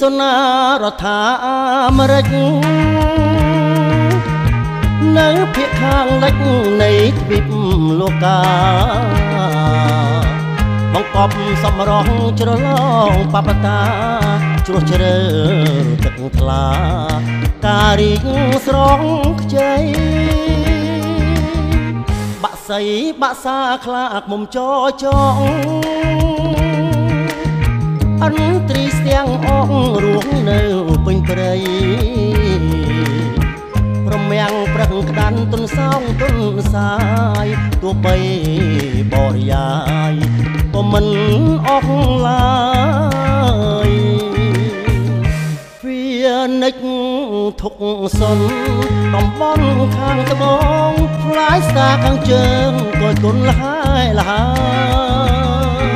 សុណារដ្ឋាអាមេរិកនៅភាគខាងលិចនៃទ្វីបលោកាបង្កប់សំរងជ្រលងបបតាជ្រោះជ្រៅទឹកថ្លា ការរីកស្រងខ្ចីបាក់សៃបាក់សាខ្លាកមុំចចងអន្ត្រី ក្តាន់ទុនសោងទុនសាយទោះបីបរិយាយក៏មិនអស់ឡើយវានិចទុកសុនតំបន់ខាងត្បូងផ្លាយស្តាខាងជើងក៏គុណលហើយលហើយ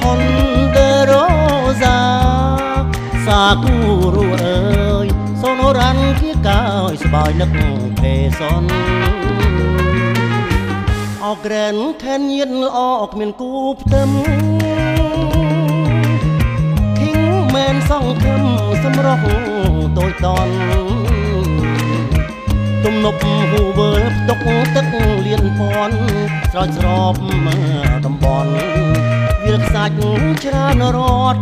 Ponderosa សាគូរួអើយ សូនរ៉ាន់គៀកោយស្បើយនឹកភេសុនអក្រែនខែនញៀនល្អគ្មានគូផ្ទឹមឃីងមែនសងខឹមសម្រស់តូចតន់ទំនប់ហូវើលផ្ទុកទឹកលៀនពន់ស្រោចស្រពតំបន់វាលខ្សាច់ច្រើនរត់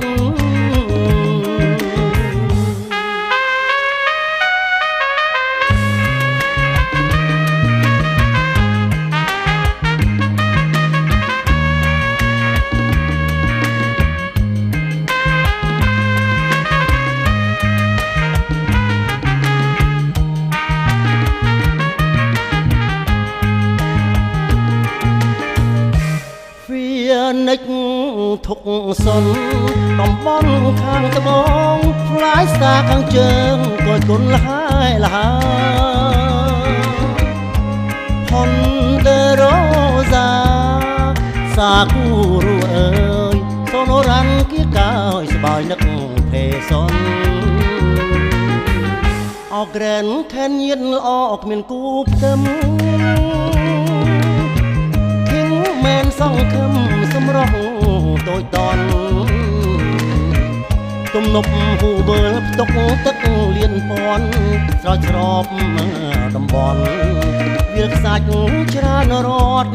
និចទុកសុនតំបន់ខាងត្បូងផ្លាយស្តាខាងជើងក៏គុណលហើយលហើយ Ponderosa សាគូរួអើយសូនរ៉ាន់គៀកោយស្បើយនឹកភេសុនអក្រែនខែនញៀនល្អគ្មានគូផ្ទឹម សងខឹមសម្រស់តូចតន់ទំនប់ហូវើលផ្ទុកទឹកលៀនពន់ស្រោចស្រពតំបន់វាលខ្សាច់ច្រើនរត់